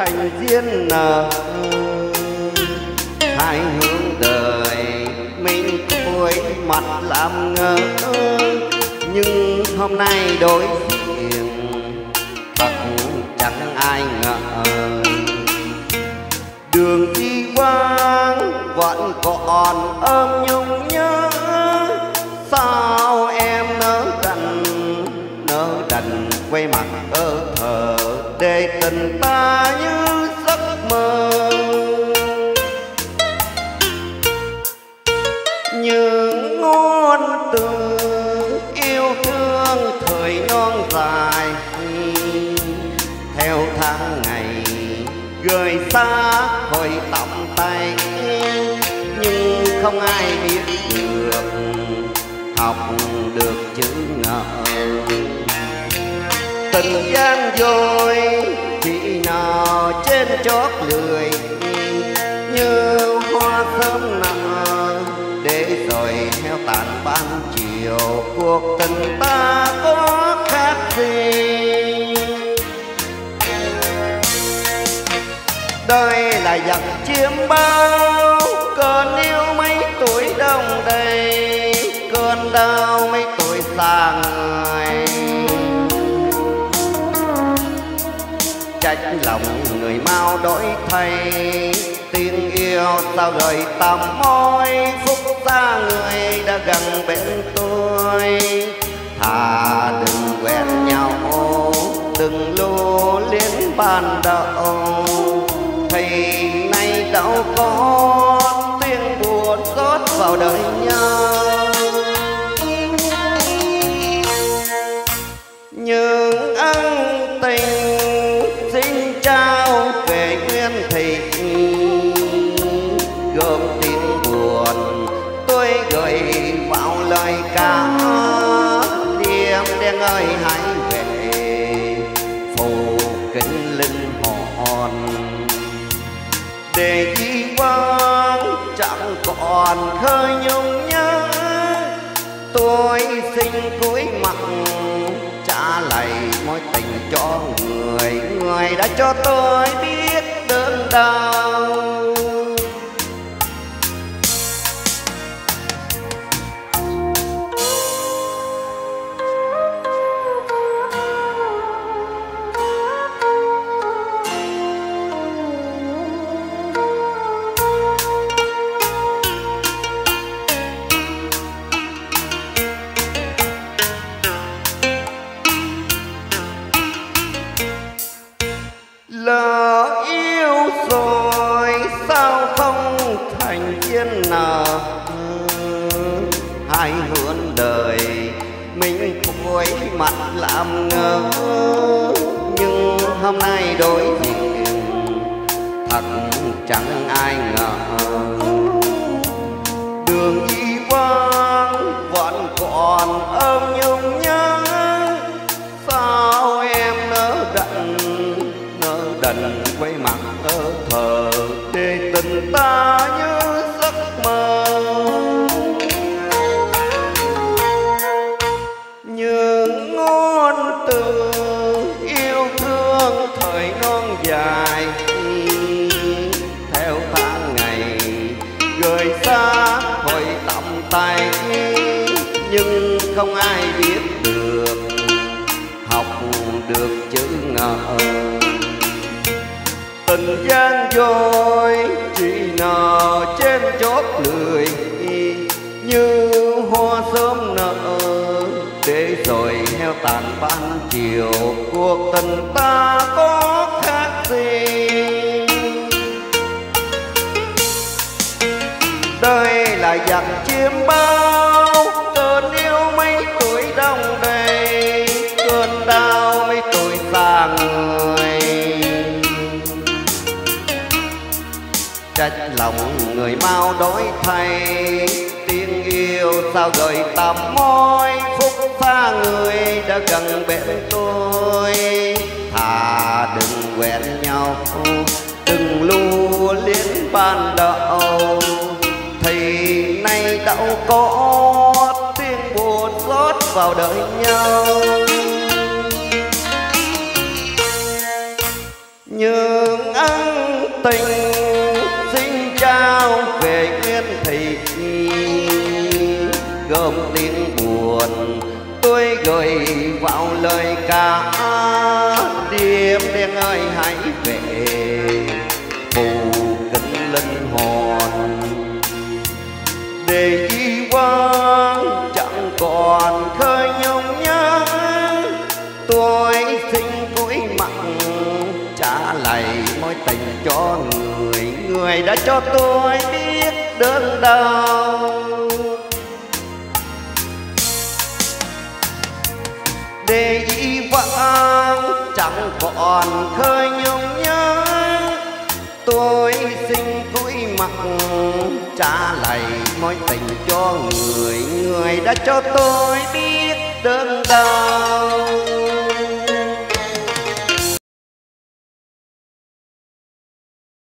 thành duyên nợ à, hai hướng đời mình cuối mặt làm ngơ. Nhưng hôm nay đối những ngôn từ yêu thương thời non dài theo tháng ngày gửi xa khỏi tầm tay. Nhưng không ai biết được học được chữ ngờ. Tình gian dối chỉ nào trên chót lười cuộc tình ta có khác gì? Đời là giặc chiêm bao, cơn yêu mấy tuổi đông đầy, cơn đau mấy tuổi xa người. Trách lòng người mau đổi thay tiếng yêu sao rời tầm môi phúc xa người đã gần bên tôi thà đừng quen nhau. Đừng lô luyến ban đầu thì nay đâu có tiếng buồn rót vào đời kính linh hồn để di vắng chẳng còn khơi nhung nhớ. Tôi xin cúi mặt trả lại mối tình cho người người đã cho tôi biết đớn đau. Làm ngơ. Nhưng hôm nay đối diện thật chẳng ai ngờ. Đường đi vắng vẫn còn ôm nhung nhớ. Sao em nỡ đành nỡ đành quay mặt gửi xa khỏi tầm tay. Nhưng không ai biết được, học được chữ ngờ. Tình gian dối, chỉ nở trên chót lười. Như hoa sớm nở, để rồi heo tàn ban chiều. Cuộc tình ta có đời chiêm bao. Cơn yêu mấy tuổi đông đầy, cơn đau mấy tuổi xa người. Trách lòng người mau đổi thay, tiếng yêu sao rời tầm môi. Phúc xa người đã gần bên tôi, thà đừng quen nhau, đừng lưu luyến ban đầu nay đâu có tiếng buồn lót vào đời nhau? Nhường ân tình xin trao về nguyên thị gom tiếng buồn tôi gửi vào lời ca điềm đen ơi hãy về. Tôi sinh cúi mặn trả lại mối tình cho người người đã cho tôi biết đớn đau để dĩ vãng chẳng còn khơi nhung nhớ, tôi xin cúi mặt, trả lại mối tình cho người người đã cho tôi biết đớn đau